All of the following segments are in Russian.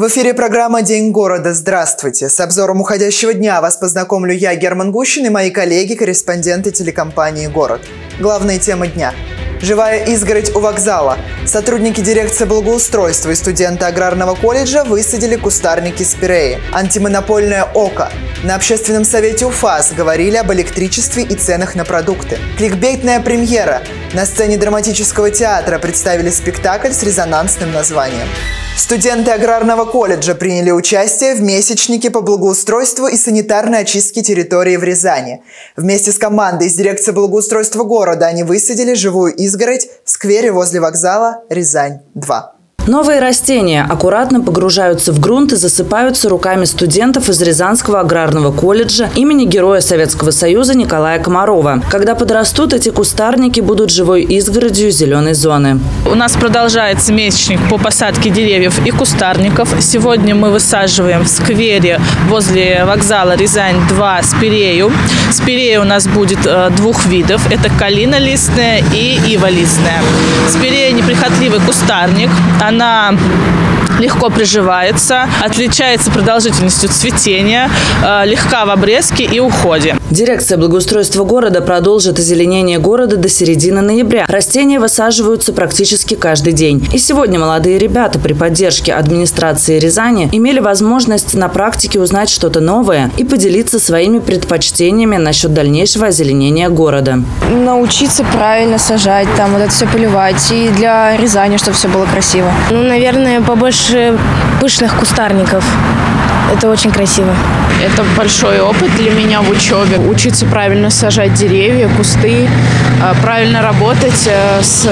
В эфире программа «День города». Здравствуйте! С обзором уходящего дня вас познакомлю я, Герман Гущин, и мои коллеги, корреспонденты телекомпании «Город». Главные темы дня. Живая изгородь у вокзала. Сотрудники дирекции благоустройства и студенты аграрного колледжа высадили кустарники спиреи. Антимонопольное око. На общественном совете УФАС говорили об электричестве и ценах на продукты. Кликбейтная премьера. На сцене драматического театра представили спектакль с резонансным названием. Студенты аграрного колледжа приняли участие в месячнике по благоустройству и санитарной очистке территории в Рязани. Вместе с командой из дирекции благоустройства города они высадили живую изгородь в сквере возле вокзала «Рязань-2». Новые растения аккуратно погружаются в грунт и засыпаются руками студентов из Рязанского аграрного колледжа имени Героя Советского Союза Николая Комарова. Когда подрастут, эти кустарники будут живой изгородью зеленой зоны. У нас продолжается месячник по посадке деревьев и кустарников. Сегодня мы высаживаем в сквере возле вокзала Рязань-2 спирею. Спирея у нас будет э, двух видов. Это калина-листная и ива-листная. Спирея неприхотливый кустарник. Она легко приживается, отличается продолжительностью цветения, э, легка в обрезке и уходе. Дирекция благоустройства города продолжит озеленение города до середины ноября. Растения высаживаются практически каждый день. И сегодня молодые ребята при поддержке администрации Рязани имели возможность на практике узнать что-то новое и поделиться своими предпочтениями насчет дальнейшего озеленения города. Научиться правильно сажать, там вот это все поливать. И для Рязани, чтобы все было красиво. Ну, наверное, побольше пышных кустарников. Это очень красиво. Это большой опыт для меня в учебе. Учиться правильно сажать деревья, кусты, а, правильно работать э, с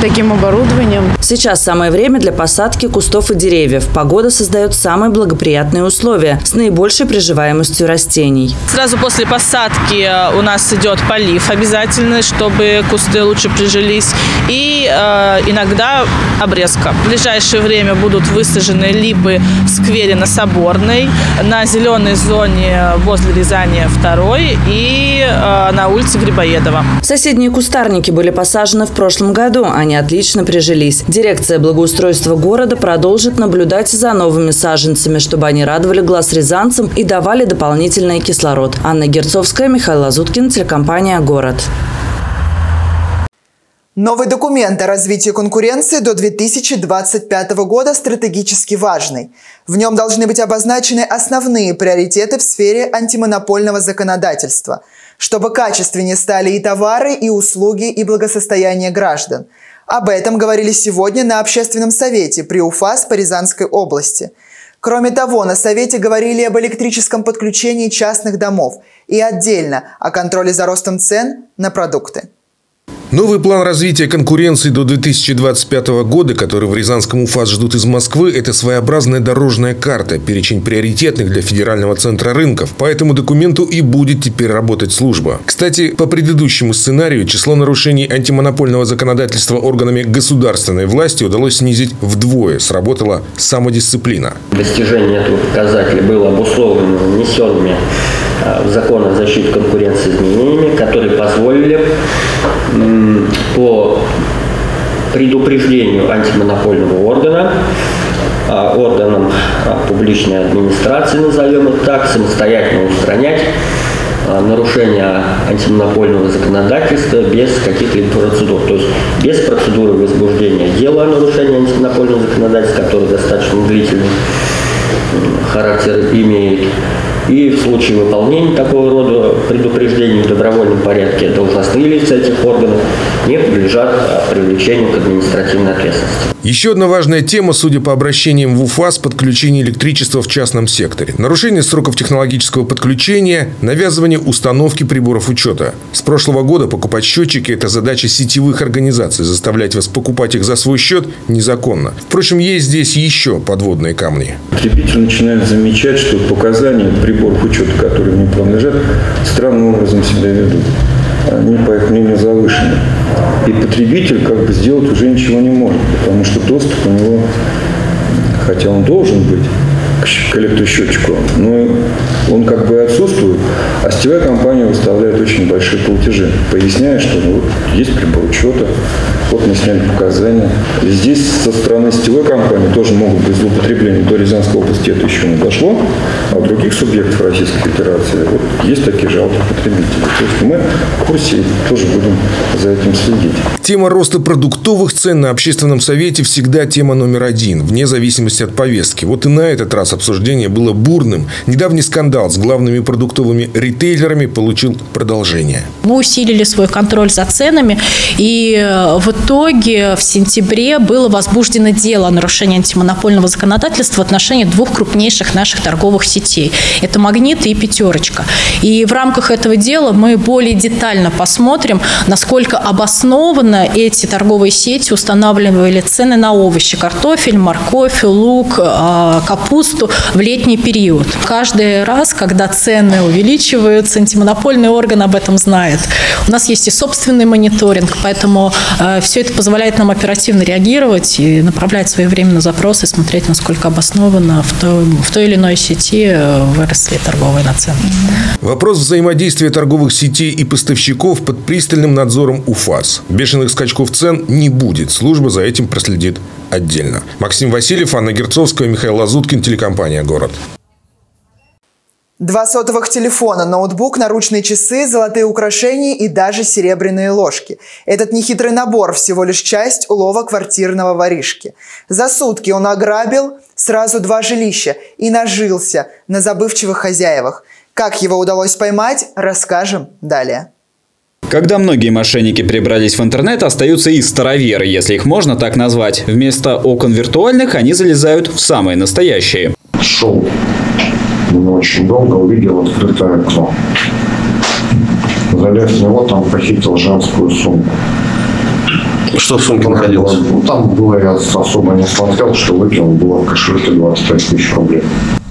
таким оборудованием. Сейчас самое время для посадки кустов и деревьев. Погода создает самые благоприятные условия с наибольшей приживаемостью растений. Сразу после посадки э, у нас идет полив обязательно, чтобы кусты лучше прижились. И э, иногда обрезка. В ближайшее время будут высажены липы в сквере на Соборной, на зеленой зоне возле Рязани 2 и э, на улице Грибоедова. Соседние кустарники были посажены в прошлом году. Они отлично прижились. Дирекция благоустройства города продолжит наблюдать за новыми саженцами, чтобы они радовали глаз рязанцам и давали дополнительный кислород. Анна Герцовская, Михаил Лазуткин, телекомпания «Город». Новый документ о развитии конкуренции до 2025 года стратегически важный. В нем должны быть обозначены основные приоритеты в сфере антимонопольного законодательства, чтобы качественнее стали и товары, и услуги, и благосостояние граждан. Об этом говорили сегодня на общественном совете при УФАС по Рязанской области. Кроме того, на совете говорили об электрическом подключении частных домов и отдельно о контроле за ростом цен на продукты. Новый план развития конкуренции до 2025 года, который в Рязанском УФАС ждут из Москвы, это своеобразная дорожная карта, перечень приоритетных для федерального центра рынков. По этому документу и будет теперь работать служба. Кстати, по предыдущему сценарию число нарушений антимонопольного законодательства органами государственной власти удалось снизить вдвое. Сработала самодисциплина. Достижение этого показателя было обусловлено внесенными Э, в закон о защите конкуренции изменениями, которые позволили по предупреждению антимонопольного органа а, органам а, публичной администрации, назовем их так, самостоятельно устранять а, нарушения антимонопольного законодательства без каких-либо процедур. То есть без процедуры возбуждения дела о нарушении антимонопольного законодательства, которое достаточно длительный характер имеет, и в случае выполнения такого рода предупреждений в добровольном порядке должностные лица этих органов не подлежат а, привлечению к административной ответственности. Еще одна важная тема, судя по обращениям в УФАС, подключение электричества в частном секторе. Нарушение сроков технологического подключения, навязывание установки приборов учета. С прошлого года покупать счетчики – это задача сетевых организаций. Заставлять вас покупать их за свой счет незаконно. Впрочем, есть здесь еще подводные камни. Потребитель начинает замечать, что показания приборов учета, которые мне принадлежат, странным образом себя ведут. Они, по их мнению, завышены. И потребитель как бы сделать уже ничего не может, потому что доступ у него, хотя он должен быть, к электросчетчику, но он как бы отсутствует, а сетевая компания выставляет очень большие платежи, поясняя, что ну, вот, есть прибор учета, вот мы сняли показания. И здесь со стороны сетевой компании тоже могут быть злоупотребления. До Рязанской области это еще не дошло, а у других субъектов Российской Федерации вот, есть такие жалкие потребители. То есть мы в курсе тоже будем за этим следить. Тема роста продуктовых цен на общественном совете всегда тема номер один, вне зависимости от повестки. Вот и на этот раз обсуждение было бурным. Недавний скандал с главными продуктовыми ритейлерами получил продолжение. Мы усилили свой контроль за ценами, и э, в итоге в сентябре было возбуждено дело о нарушении антимонопольного законодательства в отношении двух крупнейших наших торговых сетей. Это «Магнит» и «Пятерочка». И в рамках этого дела мы более детально посмотрим, насколько обоснованно эти торговые сети устанавливали цены на овощи, картофель, морковь, лук, а, капусту в летний период. Каждый раз, когда цены увеличиваются, антимонопольный орган об этом знает. У нас есть и собственный мониторинг, поэтому э, все это позволяет нам оперативно реагировать и направлять своевременно запросы, смотреть, насколько обоснованно в той, в той или иной сети э, выросли торговые наценки. Вопрос взаимодействия торговых сетей и поставщиков под пристальным надзором УФАС. Бешеных скачков цен не будет. Служба за этим проследит отдельно. Максим Васильев, Анна Герцовская, Михаил Лазуткин, телекомпания «Город». Два сотовых телефона, ноутбук, наручные часы, золотые украшения и даже серебряные ложки. Этот нехитрый набор всего лишь часть улова квартирного воришки. За сутки он ограбил сразу два жилища и нажился на забывчивых хозяевах. Как его удалось поймать, расскажем далее. Когда многие мошенники прибрались в интернет, остаются и староверы, если их можно так назвать. Вместо окон виртуальных они залезают в самые настоящие. Шел не очень долго, увидел открытое окно. Залез в него, там похитил женскую сумку. Что в сумке находилось? Ну, там было, я особо не смотрел, что выкинул, было в кошельке 25 тысяч рублей.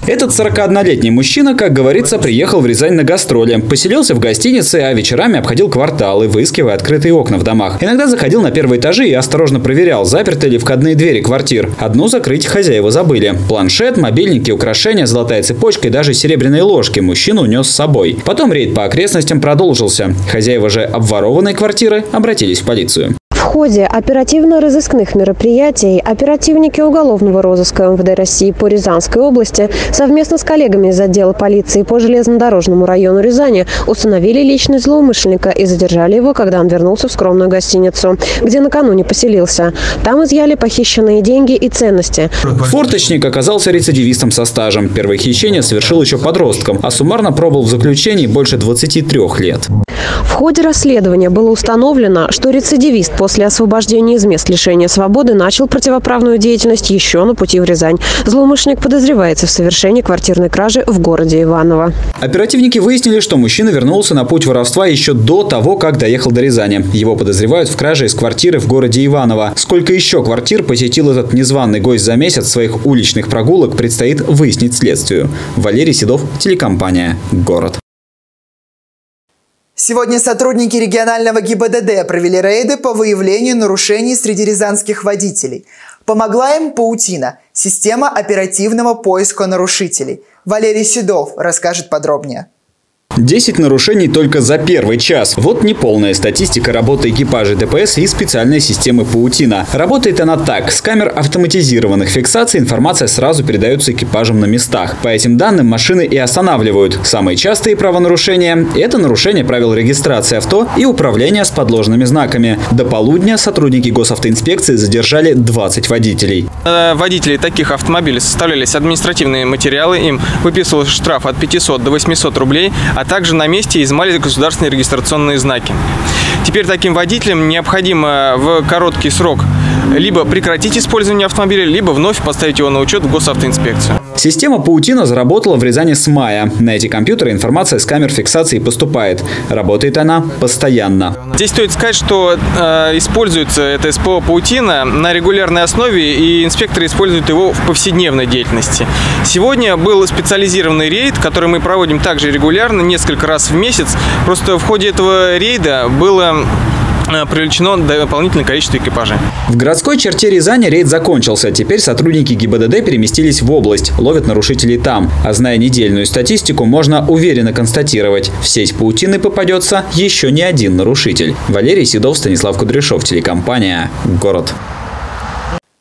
Этот 41-летний мужчина, как говорится, приехал в Рязань на гастроли. Поселился в гостинице, а вечерами обходил кварталы, выискивая открытые окна в домах. Иногда заходил на первые этажи и осторожно проверял, заперты ли входные двери квартир. Одну закрыть хозяева забыли. Планшет, мобильники, украшения, золотая цепочка и даже серебряные ложки мужчина унес с собой. Потом рейд по окрестностям продолжился. Хозяева же обворованной квартиры обратились в полицию ходе оперативно-розыскных мероприятий оперативники уголовного розыска МВД России по Рязанской области совместно с коллегами из отдела полиции по железнодорожному району Рязани установили личность злоумышленника и задержали его, когда он вернулся в скромную гостиницу, где накануне поселился. Там изъяли похищенные деньги и ценности. Форточник оказался рецидивистом со стажем. Первое хищение совершил еще подростком, а суммарно пробыл в заключении больше 23 лет. В ходе расследования было установлено, что рецидивист после освобождения из мест лишения свободы начал противоправную деятельность еще на пути в Рязань. Злоумышленник подозревается в совершении квартирной кражи в городе Иваново. Оперативники выяснили, что мужчина вернулся на путь воровства еще до того, как доехал до Рязани. Его подозревают в краже из квартиры в городе Иваново. Сколько еще квартир посетил этот незваный гость за месяц своих уличных прогулок, предстоит выяснить следствию. Валерий Седов, телекомпания «Город». Сегодня сотрудники регионального ГИБДД провели рейды по выявлению нарушений среди рязанских водителей. Помогла им паутина – система оперативного поиска нарушителей. Валерий Седов расскажет подробнее. 10 нарушений только за первый час. Вот неполная статистика работы экипажей ДПС и специальной системы паутина. Работает она так. С камер автоматизированных фиксаций информация сразу передается экипажам на местах. По этим данным машины и останавливают. Самые частые правонарушения – это нарушение правил регистрации авто и управления с подложными знаками. До полудня сотрудники госавтоинспекции задержали 20 водителей. Э, водителей таких автомобилей составлялись административные материалы. Им выписывался штраф от 500 до 800 рублей, а также на месте изымали государственные регистрационные знаки. Теперь таким водителям необходимо в короткий срок либо прекратить использование автомобиля, либо вновь поставить его на учет в госавтоинспекцию. Система паутина заработала в Рязани с мая. На эти компьютеры информация с камер фиксации поступает. Работает она постоянно. Здесь стоит сказать, что э, используется это СПО паутина на регулярной основе, и инспекторы используют его в повседневной деятельности. Сегодня был специализированный рейд, который мы проводим также регулярно, несколько раз в месяц. Просто в ходе этого рейда было привлечено дополнительное количество экипажей. В городской черте Рязани рейд закончился. Теперь сотрудники ГИБДД переместились в область, ловят нарушителей там. А зная недельную статистику, можно уверенно констатировать, в сеть паутины попадется еще не один нарушитель. Валерий Седов, Станислав Кудряшов, телекомпания «Город».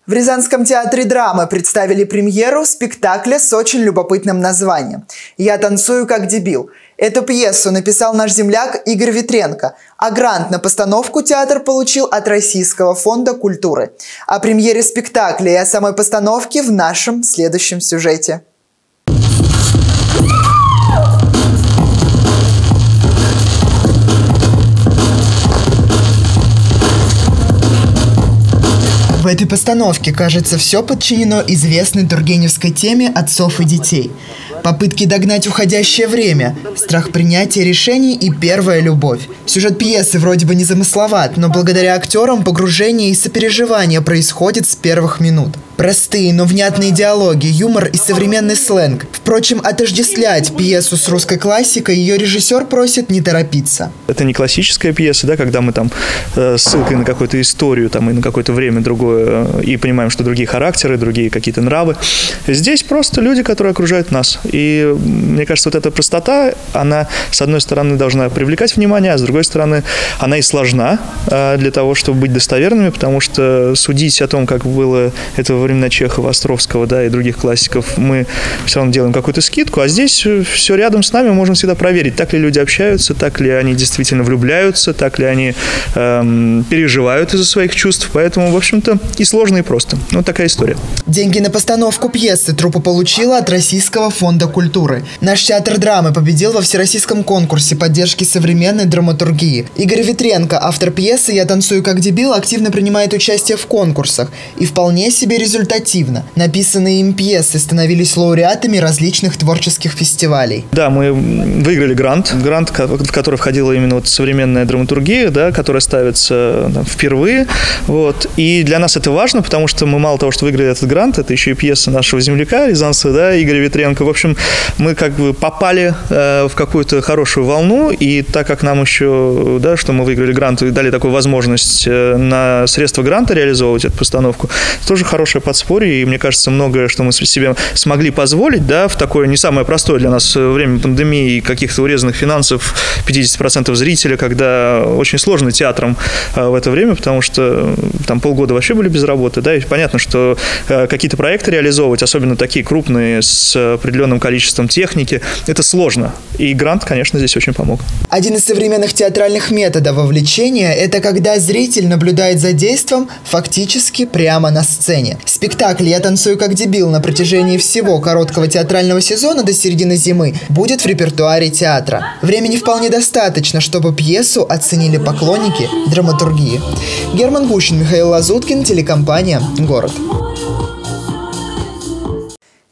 В Рязанском театре драмы представили премьеру спектакля с очень любопытным названием «Я танцую как дебил». Эту пьесу написал наш земляк Игорь Витренко, а грант на постановку театр получил от Российского фонда культуры. О премьере спектакля и о самой постановке в нашем следующем сюжете. В этой постановке, кажется, все подчинено известной тургеневской теме отцов и детей. Попытки догнать уходящее время, страх принятия решений и первая любовь. Сюжет пьесы вроде бы не замысловат, но благодаря актерам погружение и сопереживание происходит с первых минут. Простые, но внятные диалоги, юмор и современный сленг. Впрочем, отождествлять пьесу с русской классикой ее режиссер просит не торопиться. Это не классическая пьеса, да, когда мы там э, ссылкой на какую-то историю там, и на какое-то время другое, э, и понимаем, что другие характеры, другие какие-то нравы. Здесь просто люди, которые окружают нас. И мне кажется, вот эта простота, она, с одной стороны, должна привлекать внимание, а с другой стороны, она и сложна э, для того, чтобы быть достоверными, потому что судить о том, как было это во времена Чехова, Островского, да, и других классиков, мы все равно делаем какую-то скидку, а здесь все рядом с нами, можем всегда проверить, так ли люди общаются, так ли они действительно влюбляются, так ли они эм, переживают из-за своих чувств, поэтому, в общем-то, и сложно, и просто. Вот такая история. Деньги на постановку пьесы труппа получила от Российского фонда культуры. Наш театр драмы победил во всероссийском конкурсе поддержки современной драматургии. Игорь Витренко, автор пьесы «Я танцую как дебил», активно принимает участие в конкурсах и вполне себе результат результативно. Написанные им пьесы становились лауреатами различных творческих фестивалей. Да, мы выиграли грант, грант, в который входила именно вот современная драматургия, да, которая ставится там, впервые. Вот. И для нас это важно, потому что мы мало того, что выиграли этот грант, это еще и пьеса нашего земляка Рязанца, да, Игоря Ветренко. В общем, мы как бы попали э, в какую-то хорошую волну, и так как нам еще, да, что мы выиграли грант и дали такую возможность э, на средства гранта реализовывать эту постановку, тоже хорошая подспорье, и мне кажется, многое, что мы себе смогли позволить, да, в такое не самое простое для нас время пандемии и каких-то урезанных финансов 50% зрителя, когда очень сложно театрам а, в это время, потому что там полгода вообще были без работы, да, и понятно, что какие-то проекты реализовывать, особенно такие крупные, с определенным количеством техники, это сложно. И грант, конечно, здесь очень помог. Один из современных театральных методов вовлечения – это когда зритель наблюдает за действием фактически прямо на сцене. Спектакль «Я танцую как дебил» на протяжении всего короткого театрального сезона до середины зимы будет в репертуаре театра. Времени вполне достаточно, чтобы пьесу оценили поклонники драматургии. Герман Гущин, Михаил Лазуткин, телекомпания «Город».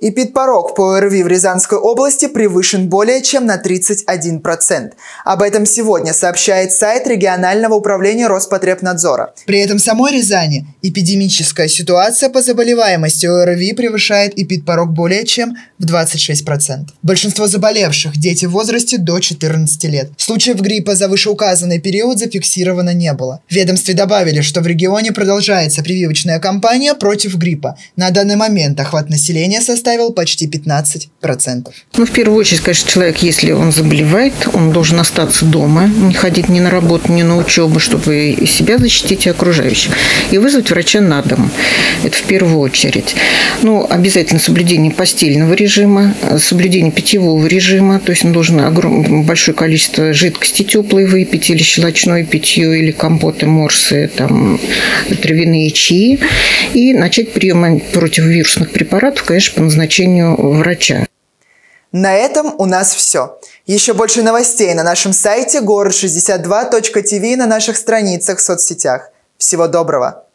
Эпидпорог по ОРВИ в Рязанской области превышен более чем на 31%. Об этом сегодня сообщает сайт регионального управления Роспотребнадзора. При этом в самой Рязани эпидемическая ситуация по заболеваемости ОРВИ превышает эпидпорог более чем в 26%. Большинство заболевших – дети в возрасте до 14 лет. Случаев гриппа за вышеуказанный период зафиксировано не было. В ведомстве добавили, что в регионе продолжается прививочная кампания против гриппа. На данный момент охват населения составляет составил почти 15%. Ну, в первую очередь, конечно, человек, если он заболевает, он должен остаться дома, не ходить ни на работу, ни на учебу, чтобы и себя защитить, и окружающих. И вызвать врача на дом. Это в первую очередь. Ну, обязательно соблюдение постельного режима, соблюдение питьевого режима, то есть он должен огромное, большое количество жидкости теплой выпить, или щелочное питье, или компоты, морсы, там, травяные чаи. И начать прием противовирусных препаратов, конечно, по назначению назначению врача. На этом у нас все. Еще больше новостей на нашем сайте город62.тв и на наших страницах в соцсетях. Всего доброго!